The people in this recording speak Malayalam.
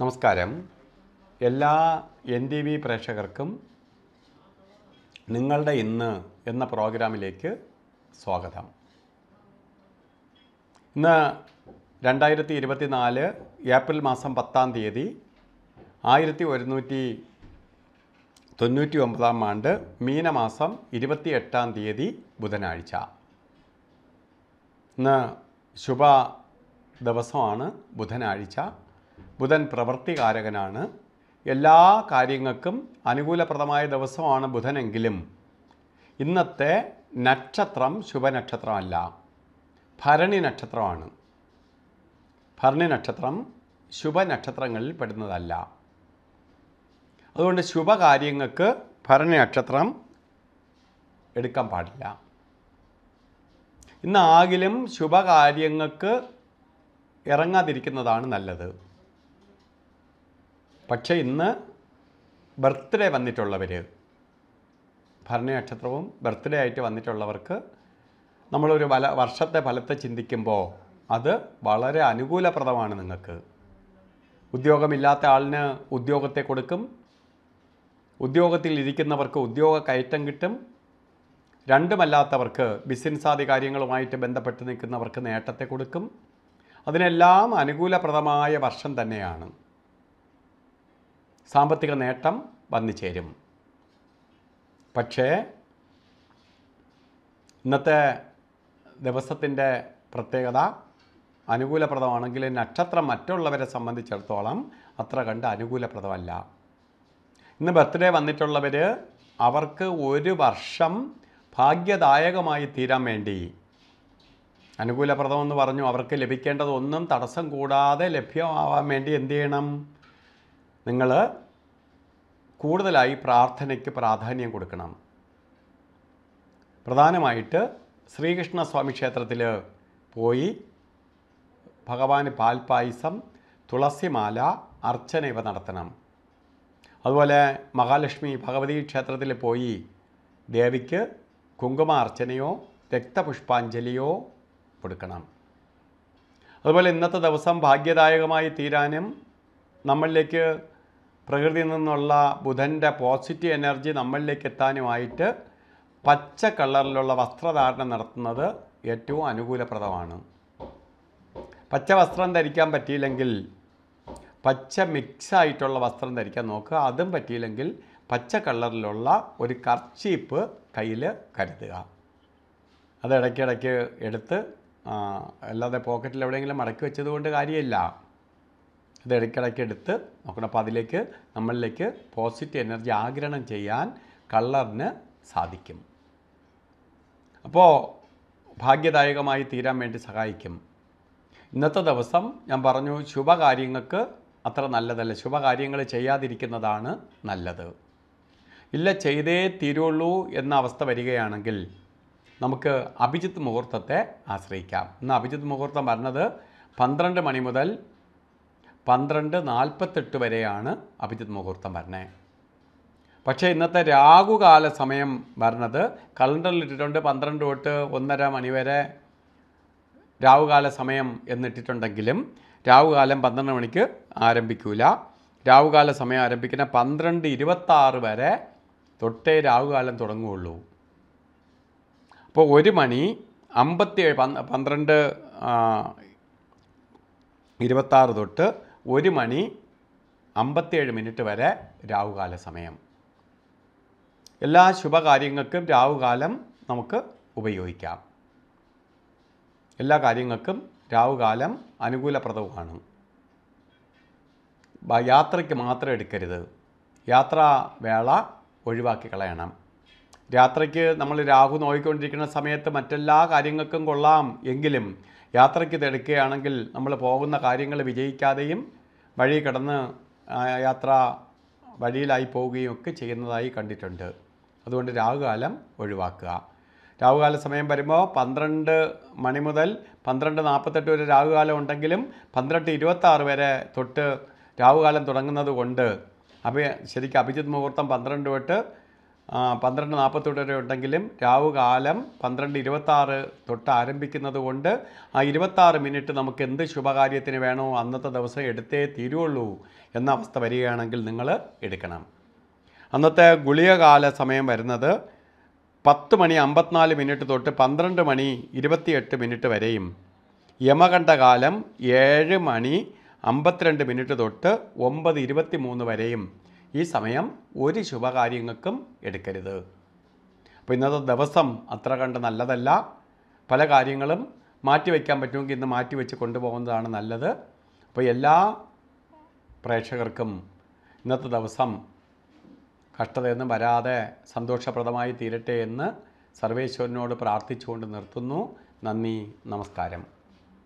നമസ്കാരം. എല്ലാ എൻ ടി വി പ്രേക്ഷകർക്കും നിങ്ങളുടെ ഇന്ന് എന്ന പ്രോഗ്രാമിലേക്ക് സ്വാഗതം. ഇന്ന് രണ്ടായിരത്തി ഇരുപത്തിനാല് ഏപ്രിൽ മാസം പത്താം തീയതി ആയിരത്തി ഒരുന്നൂറ്റി തൊണ്ണൂറ്റി ഒമ്പതാം ആണ്ട് മീനമാസം ഇരുപത്തി എട്ടാം തീയതി ബുധനാഴ്ച. ഇന്ന് ശുഭ ദിവസമാണ് ബുധനാഴ്ച. ബുധൻ പ്രവൃത്തികാരകനാണ് എല്ലാ കാര്യങ്ങൾക്കും അനുകൂലപ്രദമായ ദിവസമാണ് ബുധനെങ്കിലും. ഇന്നത്തെ നക്ഷത്രം ശുഭനക്ഷത്രമല്ല. ഭരണി നക്ഷത്രമാണ്. ഭരണി നക്ഷത്രം ശുഭനക്ഷത്രങ്ങളിൽ പെടുന്നതല്ല. അതുകൊണ്ട് ശുഭകാര്യങ്ങൾക്ക് ഭരണി നക്ഷത്രം എടുക്കാൻ പാടില്ല. ഇന്ന് ആകിലും ശുഭകാര്യങ്ങൾക്ക് ഇറങ്ങാതിരിക്കുന്നതാണ് നല്ലത്. പക്ഷേ ഇന്ന് ബർത്ത്ഡേ വന്നിട്ടുള്ളവർ ഭരണി നക്ഷത്രവും ബർത്ത്ഡേ ആയിട്ട് വന്നിട്ടുള്ളവർക്ക് നമ്മളൊരു വല വർഷത്തെ ഫലത്തെ ചിന്തിക്കുമ്പോൾ അത് വളരെ അനുകൂലപ്രദമാണ് നിങ്ങൾക്ക്. ഉദ്യോഗമില്ലാത്ത ആളിന് ഉദ്യോഗത്തെ കൊടുക്കും ഉദ്യോഗത്തിൽ ഇരിക്കുന്നവർക്ക് ഉദ്യോഗ കയറ്റം കിട്ടും രണ്ടുമല്ലാത്തവർക്ക് ബിസിനസ്സാദി കാര്യങ്ങളുമായിട്ട് ബന്ധപ്പെട്ട് നിൽക്കുന്നവർക്ക് നേട്ടത്തെ കൊടുക്കും. അതിനെല്ലാം അനുകൂലപ്രദമായ വർഷം തന്നെയാണ്. സാമ്പത്തിക നേട്ടം വന്നു ചേരും പക്ഷേ ഇന്നത്തെ ദിവസത്തിന്റെ പ്രത്യേകത അനുകൂലപ്രദമാണെങ്കിൽ നക്ഷത്രം മറ്റുള്ളവരെ സംബന്ധിച്ചിടത്തോളം അത്ര കണ്ട് അനുകൂലപ്രദമല്ല. ഇന്ന് ബർത്ത്ഡേ വന്നിട്ടുള്ളവർ അവർക്ക് ഒരു വർഷം ഭാഗ്യദായകമായി തീരാൻ വേണ്ടി അനുകൂലപ്രദമെന്ന് പറഞ്ഞു അവർക്ക് ലഭിക്കേണ്ടതൊന്നും തടസ്സം കൂടാതെ ലഭ്യമാവാൻ വേണ്ടി എന്ത് ചെയ്യണം? നിങ്ങൾ കൂടുതലായി പ്രാർത്ഥനയ്ക്ക് പ്രാധാന്യം കൊടുക്കണം. പ്രധാനമായിട്ട് ശ്രീകൃഷ്ണസ്വാമി ക്ഷേത്രത്തിൽ പോയി ഭഗവാന് പാൽപ്പായസം തുളസിമാല അർച്ചന ഇവ നടത്തണം. അതുപോലെ മഹാലക്ഷ്മി ഭഗവതി ക്ഷേത്രത്തിൽ പോയി ദേവിക്ക് കുങ്കുമ അർച്ചനയോ രക്തപുഷ്പാഞ്ജലിയോ കൊടുക്കണം. അതുപോലെ ഇന്നത്തെ ദിവസം ഭാഗ്യദായകമായി തീരാനും നമ്മളിലേക്ക് പ്രകൃതിയിൽ നിന്നുള്ള ബുധന്റെ പോസിറ്റീവ് എനർജി നമ്മളിലേക്ക് എത്താനുമായിട്ട് പച്ച കളറിലുള്ള വസ്ത്രധാരണം നടത്തുന്നത് ഏറ്റവും അനുകൂലപ്രദമാണ്. പച്ച വസ്ത്രം ധരിക്കാൻ പറ്റിയില്ലെങ്കിൽ പച്ച മിക്സ് ആയിട്ടുള്ള വസ്ത്രം ധരിക്കാൻ നോക്കുക. അതും പറ്റിയില്ലെങ്കിൽ പച്ച കളറിലുള്ള ഒരു കർച്ചീപ്പ് കയ്യിൽ കരുതുക. അത് ഇടയ്ക്കിടയ്ക്ക് എടുത്ത് അല്ലാതെ പോക്കറ്റിൽ എവിടെയെങ്കിലും മടക്കി വെച്ചത് കൊണ്ട് കാര്യമില്ല. അത് ഇടയ്ക്കിടയ്ക്ക് എടുത്ത് നോക്കണം. അപ്പോൾ അതിലേക്ക് നമ്മളിലേക്ക് പോസിറ്റീവ് എനർജി ആഗിരണം ചെയ്യാൻ കളറിന് സാധിക്കും. അപ്പോൾ ഭാഗ്യദായകമായി തീരാൻ വേണ്ടി സഹായിക്കും. ഇന്നത്തെ ദിവസം ഞാൻ പറഞ്ഞു ശുഭകാര്യങ്ങൾക്ക് അത്ര നല്ലതല്ല. ശുഭകാര്യങ്ങൾ ചെയ്യാതിരിക്കുന്നതാണ് നല്ലത്. ഇല്ല ചെയ്തേ തീരുള്ളൂ എന്ന അവസ്ഥ വരികയാണെങ്കിൽ നമുക്ക് അഭിജിത്ത് മുഹൂർത്തത്തെ ആശ്രയിക്കാം. ഇന്ന് അഭിജിത്ത് മുഹൂർത്തം പറഞ്ഞത് പന്ത്രണ്ട് മണി മുതൽ പന്ത്രണ്ട് നാൽപ്പത്തെട്ട് വരെയാണ് അഭിജിത് മുഹൂർത്തം വരണേ. പക്ഷേ ഇന്നത്തെ രാഹുകാല സമയം വരണത് കലണ്ടറിൽ ഇട്ടിട്ടുണ്ട് പന്ത്രണ്ട് തൊട്ട് ഒന്നര മണി വരെ രാഹുകാല സമയം എന്നിട്ടിട്ടുണ്ടെങ്കിലും രാഹുകാലം പന്ത്രണ്ട് മണിക്ക് ആരംഭിക്കൂല. രാഹുകാല സമയം ആരംഭിക്കുന്ന പന്ത്രണ്ട് ഇരുപത്താറ് വരെ തൊട്ടേ രാഹുകാലം തുടങ്ങുകയുള്ളൂ. അപ്പോൾ ഒരു മണി അമ്പത്തി പന്ത്രണ്ട് ഇരുപത്താറ് തൊട്ട് ഒരു മണി അമ്പത്തേഴ് മിനിറ്റ് വരെ രാഹുകാല സമയം. എല്ലാ ശുഭകാര്യങ്ങൾക്കും രാഹുകാലം നമുക്ക് ഉപയോഗിക്കാം. എല്ലാ കാര്യങ്ങൾക്കും രാഹുകാലം അനുകൂലപ്രദവുമാണ്. യാത്രയ്ക്ക് മാത്രം എടുക്കരുത്. യാത്രാവേള ഒഴിവാക്കി കളയണം. യാത്രയ്ക്ക് നമ്മൾ രാഹു നോക്കിക്കൊണ്ടിരിക്കുന്ന സമയത്ത് മറ്റെല്ലാ കാര്യങ്ങൾക്കും കൊള്ളാം. എങ്കിലും യാത്രയ്ക്ക് ഇതെടുക്കുകയാണെങ്കിൽ നമ്മൾ പോകുന്ന കാര്യങ്ങൾ വിജയിക്കാതെയും വഴി കടന്ന് യാത്ര വഴിയിലായി പോവുകയും ഒക്കെ ചെയ്യുന്നതായി കണ്ടിട്ടുണ്ട്. അതുകൊണ്ട് രാഹുകാലം ഒഴിവാക്കുക. രാഹുകാല സമയം വരുമ്പോൾ പന്ത്രണ്ട് മണി മുതൽ പന്ത്രണ്ട് നാൽപ്പത്തെട്ട് വരെ രാഹുകാലം ഉണ്ടെങ്കിലും പന്ത്രണ്ട് ഇരുപത്താറ് വരെ തൊട്ട് രാഹുകാലം തുടങ്ങുന്നത് കൊണ്ട് അപ്പോൾ ശരിക്കും അഭിജിത് മുഹൂർത്തം പന്ത്രണ്ട് തൊട്ട് പന്ത്രണ്ട് നാൽപ്പത്തെട്ട് വരെ ഉണ്ടെങ്കിലും രാവുകാലം പന്ത്രണ്ട് ഇരുപത്താറ് തൊട്ട് ആരംഭിക്കുന്നത് കൊണ്ട് ആ ഇരുപത്താറ് മിനിറ്റ് നമുക്ക് എന്ത് ശുഭകാര്യത്തിന് വേണോ അന്നത്തെ ദിവസം എടുത്തേ തീരുള്ളൂ എന്ന അവസ്ഥ വരികയാണെങ്കിൽ നിങ്ങൾ എടുക്കണം. അന്നത്തെ ഗുളികകാല സമയം വരുന്നത് പത്ത് മണി അമ്പത്തിനാല് മിനിറ്റ് തൊട്ട് പന്ത്രണ്ട് മണി ഇരുപത്തിയെട്ട് മിനിറ്റ് വരെയും. യമകണ്ഠകാലം ഏഴ് മണി അമ്പത്തിരണ്ട് മിനിറ്റ് തൊട്ട് ഒമ്പത് ഇരുപത്തി മൂന്ന് വരെയും. ഈ സമയം ഒരു ശുഭകാര്യങ്ങൾക്കും എടുക്കരുത്. അപ്പോൾ ഇന്നത്തെ ദിവസം അത്ര കണ്ട് നല്ലതല്ല. പല കാര്യങ്ങളും മാറ്റിവെക്കാൻ പറ്റുമെങ്കിൽ ഇന്ന് മാറ്റിവെച്ച് കൊണ്ടുപോകുന്നതാണ് നല്ലത്. അപ്പോൾ എല്ലാ പ്രേക്ഷകർക്കും ഇന്നത്തെ ദിവസം കഷ്ടതയൊന്നും വരാതെ സന്തോഷപ്രദമായി തീരട്ടെ എന്ന് സർവേശ്വരനോട് പ്രാർത്ഥിച്ചുകൊണ്ട് നിർത്തുന്നു. നന്ദി നമസ്കാരം.